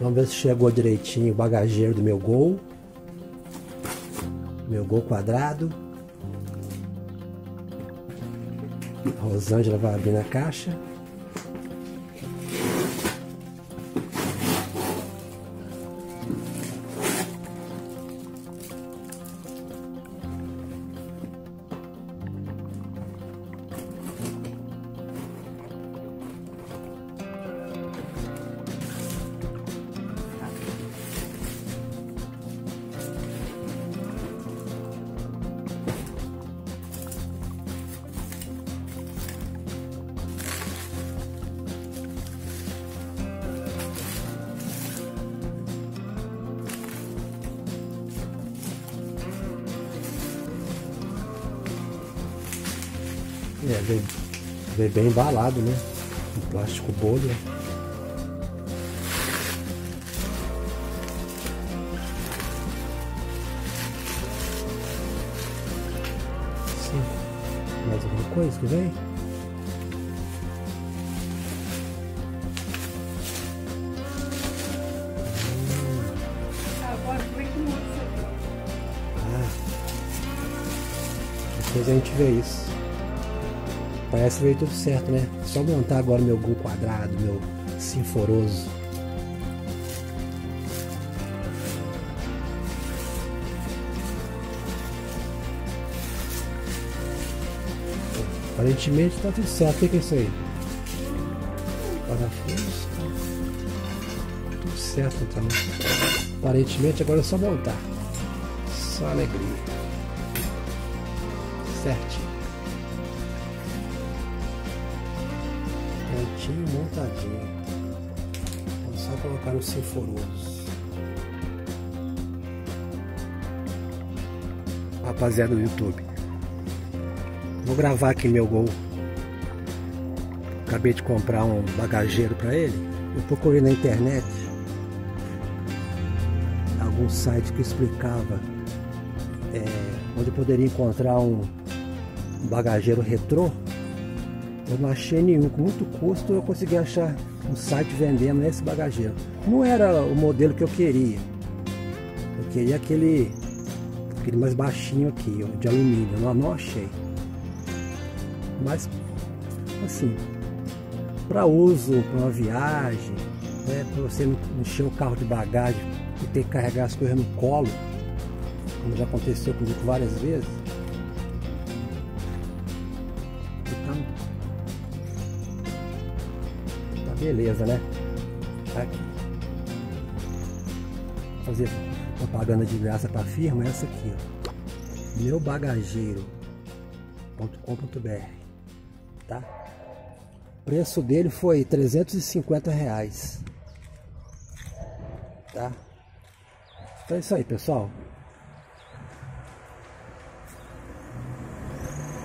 Vamos ver se chegou direitinho o bagageiro do meu Gol. Meu Gol quadrado. A Rosângela vai abrir na caixa. É, veio, bem embalado, né? Um plástico bolha. Sim. Mais alguma coisa que vem? Aqui? Ah. Depois a gente vê isso. Parece que veio tudo certo, né? Só montar agora meu gol quadrado, meu sinforoso. Aparentemente tá tudo certo. O que é isso aí? Parafuso. Tudo certo então. Aparentemente agora é só montar. Só alegria. Certinho. Prontinho, montadinho. Vamos só colocar no sinforoso. Rapaziada do YouTube. Vou gravar aqui meu gol. Acabei de comprar um bagageiro para ele. Eu procurei na internet algum site que explicava é, onde poderia encontrar um bagageiro retrô. Eu não achei nenhum. Com muito custo eu consegui achar um site vendendo esse bagageiro. Não era o modelo que eu queria. Eu queria aquele, aquele mais baixinho aqui, ó, de alumínio. Não, não achei. Mas assim, para uso, para uma viagem, né, para você não encher o carro de bagagem e ter que carregar as coisas no colo, como já aconteceu comigo várias vezes. Beleza, né? Tá aqui. Fazer propaganda de graça para a firma, essa aqui, ó. meubagageiro.com.br, tá? O preço dele foi 350 reais, tá? Então é isso aí, pessoal.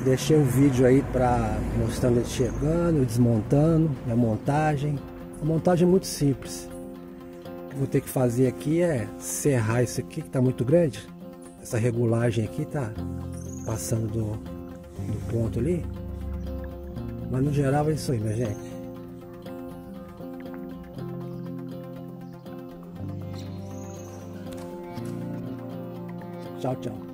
Deixei um vídeo aí para mostrando ele chegando, desmontando, a montagem. A montagem é muito simples. O que vou ter que fazer aqui é serrar isso aqui que está muito grande. Essa regulagem aqui tá passando do, do ponto ali. Mas no geral é isso aí, minha gente. Tchau, tchau.